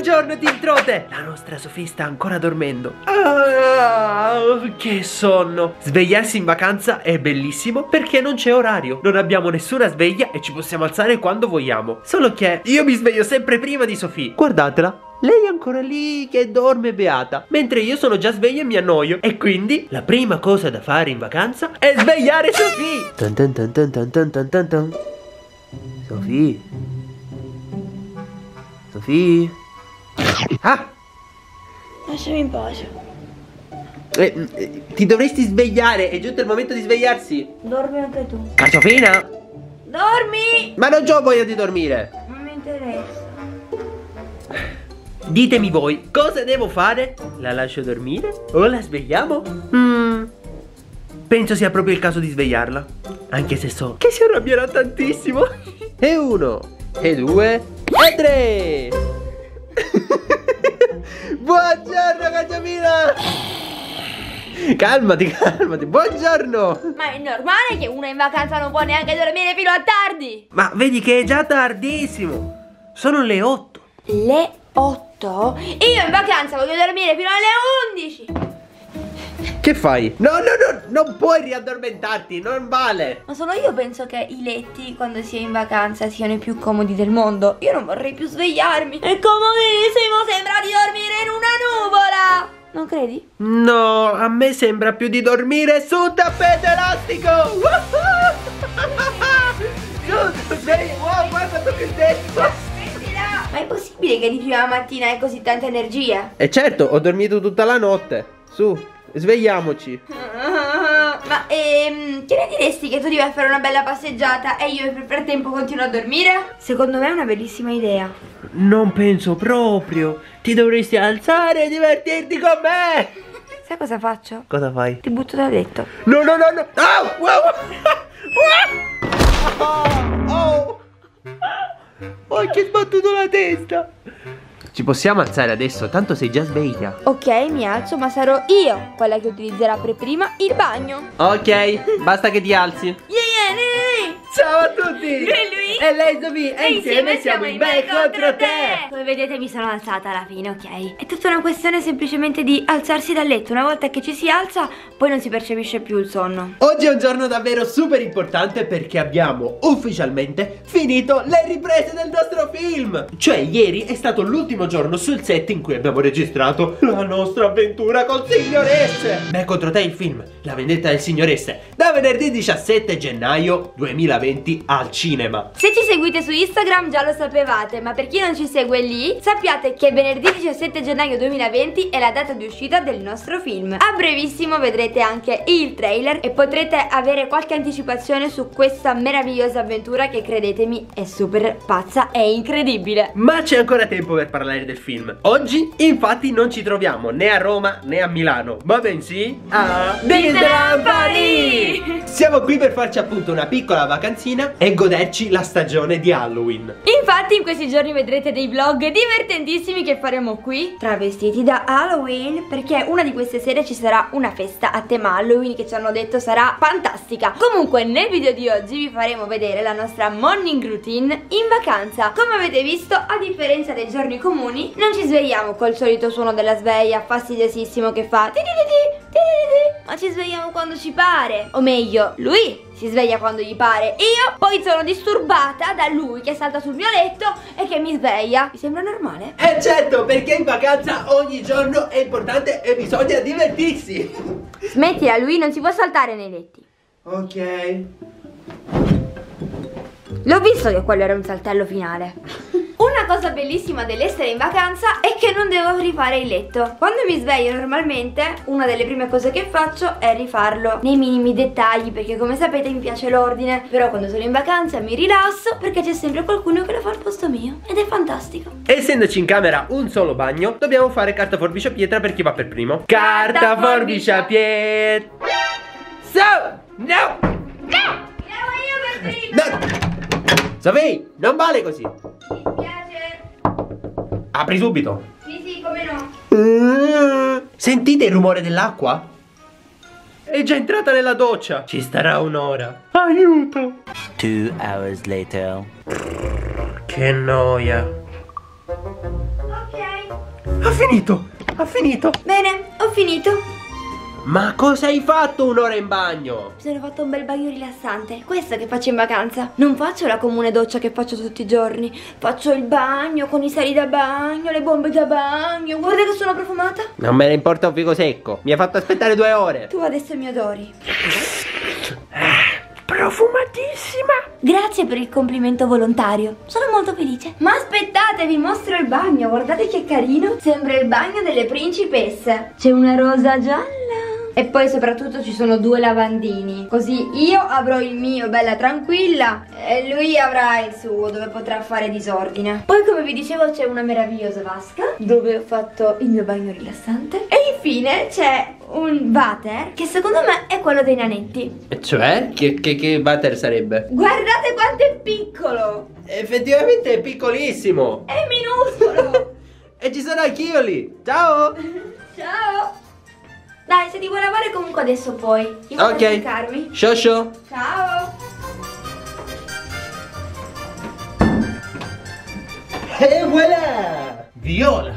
Buongiorno Tiltrote! La nostra Sofì sta ancora dormendo. Ah, che sonno! Svegliarsi in vacanza è bellissimo perché non c'è orario. Non abbiamo nessuna sveglia e ci possiamo alzare quando vogliamo. Solo che io mi sveglio sempre prima di Sofì. Guardatela, lei è ancora lì che dorme beata, mentre io sono già sveglio e mi annoio. E quindi la prima cosa da fare in vacanza è svegliare Sofì. Sofì. Sofì. Ah Lasciami in pace. eh, eh, Ti dovresti svegliare È giunto il momento di svegliarsi Dormi anche tu. Carciofina Dormi! Ma non ho voglia di dormire Non mi interessa. Ditemi voi, cosa devo fare? La lascio dormire? O la svegliamo? Mm. Penso sia proprio il caso di svegliarla. Anche se so che si arrabbierà tantissimo. E uno, e due, e tre. Buongiorno, Cacciamina! Calmati, calmati. Buongiorno. Ma è normale che uno in vacanza non può neanche dormire fino a tardi? Ma vedi che è già tardissimo. Sono le 8. Le 8? Io in vacanza voglio dormire fino alle 11. Che fai? No, no, no, non puoi riaddormentarti, non vale. Ma solo io penso che i letti quando si è in vacanza siano i più comodi del mondo. Io non vorrei più svegliarmi. È comodissimo, sembra di dormire in una nuvola. Non credi? No, a me sembra più di dormire su un tappeto elastico. Su, svegli, wow, guarda che tempo. Ma è possibile che di prima mattina hai così tanta energia? E certo, ho dormito tutta la notte. Su, svegliamoci. Ma ehm, che ne diresti che tu devi fare una bella passeggiata e io nel frattempo continuo a dormire? Secondo me è una bellissima idea. Non penso proprio. Ti dovresti alzare e divertirti con me. Sai cosa faccio? Cosa fai? Ti butto da letto. No, no, no, no. Au, wow. Oh, oh. Oh, ci hai sbattuto la testa. Ci possiamo alzare adesso, tanto sei già sveglia. Ok, mi alzo, ma sarò io quella che utilizzerà per prima il bagno. Ok, basta che ti alzi. Yeah, yeah, yeah. Ciao a tutti! Lui è lui. E lei Sofì e insieme siamo in me contro te! Come vedete mi sono alzata alla fine, ok? È tutta una questione semplicemente di alzarsi dal letto. Una volta che ci si alza, poi non si percepisce più il sonno. Oggi è un giorno davvero super importante perché abbiamo ufficialmente finito le riprese del nostro film! Cioè, ieri è stato l'ultimo giorno sul set in cui abbiamo registrato la nostra avventura col signoresse! Me contro te il film, La vendetta del signoresse, da venerdì 17 gennaio 2020 al cinema. Se ci seguite su Instagram già lo sapevate, ma per chi non ci segue lì, sappiate che venerdì 17 gennaio 2020 è la data di uscita del nostro film. A brevissimo vedrete anche il trailer e potrete avere qualche anticipazione su questa meravigliosa avventura che credetemi è super pazza e incredibile. Ma c'è ancora tempo per parlare del film. Oggi, infatti, non ci troviamo né a Roma né a Milano, ma bensì a Disneyland Paris! Siamo qui per farci appunto una piccola vacanzina e goderci la stagione di Halloween. Infatti in questi giorni vedrete dei vlog divertentissimi che faremo qui. Travestiti da Halloween Perché una di queste sere ci sarà una festa a tema Halloween che ci hanno detto sarà fantastica. Comunque nel video di oggi vi faremo vedere la nostra morning routine in vacanza. Come avete visto a differenza dei giorni comuni Non ci svegliamo col solito suono della sveglia fastidiosissimo che fa tidididi, tidididi, Ma ci svegliamo quando ci pare O meglio lui si sveglia quando gli pare Io poi sono disturbata da lui che salta sul mio letto e che mi sveglia Mi sembra normale? E certo, perché in vacanza ogni giorno è importante e bisogna divertirsi. Smettila, lui non si può saltare nei letti Ok. L'ho visto che quello era un saltello finale Una cosa bellissima dell'essere in vacanza è che non devo rifare il letto Quando mi sveglio normalmente una delle prime cose che faccio è rifarlo nei minimi dettagli Perché come sapete mi piace l'ordine Però quando sono in vacanza mi rilasso perché c'è sempre qualcuno che lo fa al posto mio Ed è fantastico Essendoci in camera un solo bagno, dobbiamo fare carta forbice pietra per chi va per primo. Carta forbice pietra. So, no. No! Devo io per prima No. Sofì, non vale così. Apri subito. Sì sì come no Sentite il rumore dell'acqua? È già entrata nella doccia. Ci starà un'ora. Aiuto. Two hours later. Che noia. Ok Ha finito! Ha finito! Bene, ho finito. Ma cosa hai fatto un'ora in bagno? Mi sono fatto un bel bagno rilassante. Questo che faccio in vacanza. Non faccio la comune doccia che faccio tutti i giorni. Faccio il bagno con i sali da bagno, le bombe da bagno. Guarda che sono profumata. Non me ne importa un figo secco. Mi ha fatto aspettare due ore. Tu adesso mi adori. Profumatissima! Grazie per il complimento volontario. Sono molto felice. Ma aspettate, vi mostro il bagno. Guardate che carino. Sembra il bagno delle principesse. C'è una rosa gialla. E poi soprattutto ci sono due lavandini. Così io avrò il mio bella tranquilla e lui avrà il suo dove potrà fare disordine. Poi come vi dicevo c'è una meravigliosa vasca dove ho fatto il mio bagno rilassante. E infine c'è un water che secondo me è quello dei nanetti. E cioè? Che, che, che water sarebbe? Guardate quanto è piccolo! Effettivamente è piccolissimo! È minuscolo! e ci sono anch'io lì! Ciao! Ciao! Se ti vuoi lavare comunque adesso puoi. Io vado Ok. a seccarmi. Ciao ciao! Ciao! E voilà! Viola!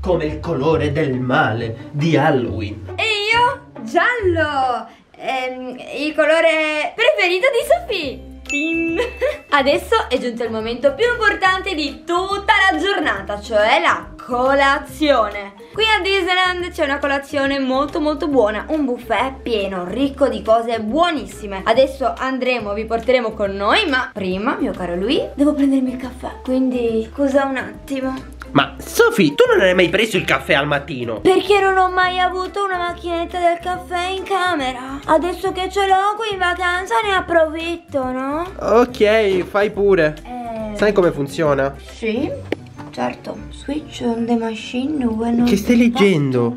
Come il colore del male di Halloween. E io? Giallo! Ehm, il colore preferito di Sofì! Tin. Adesso è giunto il momento più importante di tutta la giornata, cioè la colazione. Qui a Disneyland c'è una colazione molto molto buona, un buffet pieno, ricco di cose buonissime. Adesso andremo, vi porteremo con noi, ma prima, mio caro lui, devo prendermi il caffè. Quindi scusa un attimo. Ma Sofì, tu non hai mai preso il caffè al mattino? Perché non ho mai avuto una macchinetta del caffè in camera? Adesso che ce l'ho qui in vacanza ne approfitto, no? Ok, fai pure. Eh, Sai come funziona? Sì, certo. Switch on the machine when Che stai leggendo?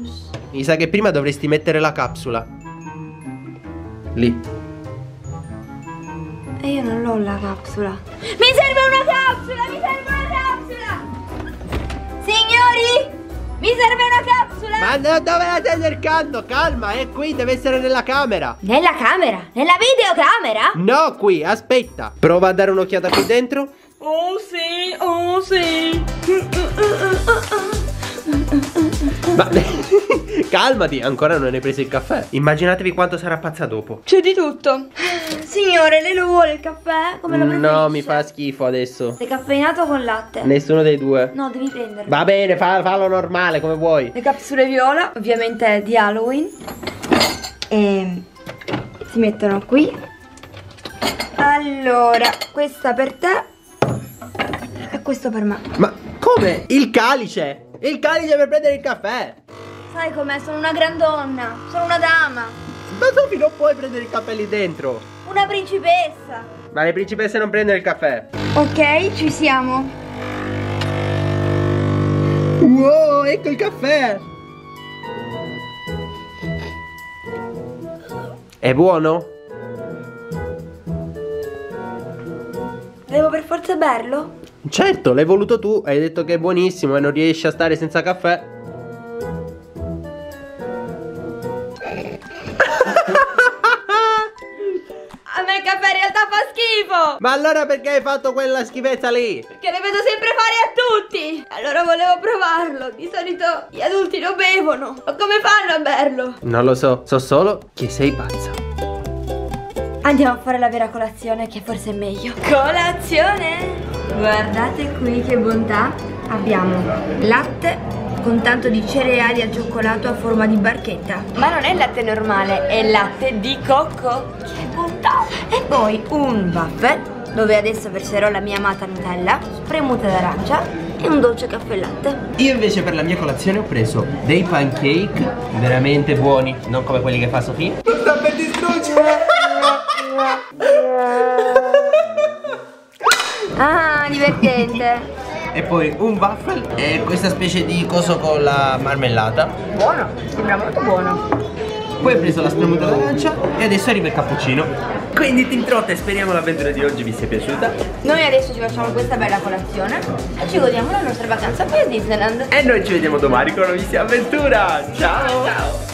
Mi sa che prima dovresti mettere la capsula. Lì. E io non l'ho la capsula. Mi serve una capsula, mi serve una capsula! Signori, mi serve una capsula! Ma no, dove la stai cercando? Calma, è qui, deve essere nella camera. Nella camera? Nella videocamera? No, qui, aspetta. Prova a dare un'occhiata qui dentro. Oh sì, oh sì. Ma calmati, ancora non hai preso il caffè. Immaginatevi quanto sarà pazza dopo. C'è di tutto. Signore, lei lo vuole il caffè? Come lo preferisce? No, mi fa schifo adesso. Decaffeinato con latte? Nessuno dei due. No, devi prenderlo. Va bene, fa- fallo normale, come vuoi. Le capsule viola, ovviamente di Halloween. E si mettono qui. Allora, questa per te. E questo per me. Ma come? Il calice! Il calice per prendere il caffè! Sai com'è? Sono una grandonna. Sono una dama. Ma Sofi non puoi prendere il caffè lì dentro! Una principessa. Ma le principesse non prendono il caffè! Ok, ci siamo. Wow, ecco il caffè! È buono? Devo per forza berlo? Certo, l'hai voluto tu, hai detto che è buonissimo e non riesci a stare senza caffè. A me il caffè in realtà fa schifo. Ma allora perché hai fatto quella schifezza lì? Che le vedo sempre fare a tutti. Allora volevo provarlo. Di solito gli adulti lo bevono. Ma come fanno a berlo? Non lo so, so solo che sei pazza. Andiamo a fare la vera colazione che forse è meglio. Colazione! Guardate qui che bontà. Abbiamo latte con tanto di cereali al cioccolato a forma di barchetta. Ma non è latte normale, è latte di cocco. Che bontà! E poi un waffle dove adesso verserò la mia amata Nutella Spremuta d'arancia e un dolce caffè latte. Io invece per la mia colazione ho preso dei pancake veramente buoni, non come quelli che fa Sofì. Sta per distruggere! Ah, divertente e poi un waffle e questa specie di coso con la marmellata. Buono, sembra molto buono Poi ho preso la spremuta d'arancia e adesso arriva il cappuccino. Quindi Team Trotte, speriamo l'avventura di oggi vi sia piaciuta. Noi adesso ci facciamo questa bella colazione e ci godiamo la nostra vacanza a Disneyland. E noi ci vediamo domani con una nuovissima avventura. Ciao!